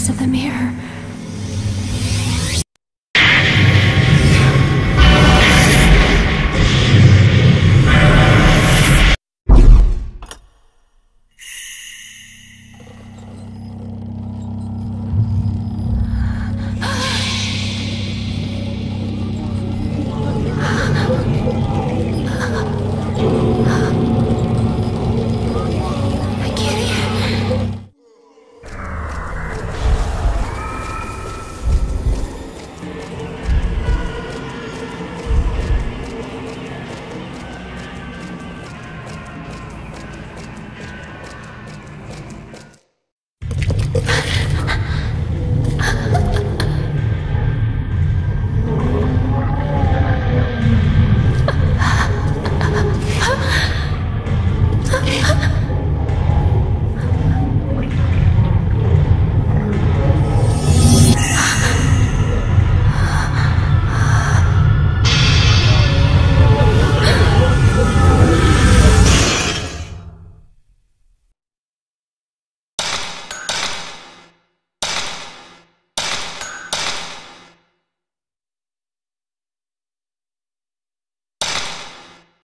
face of the mirror.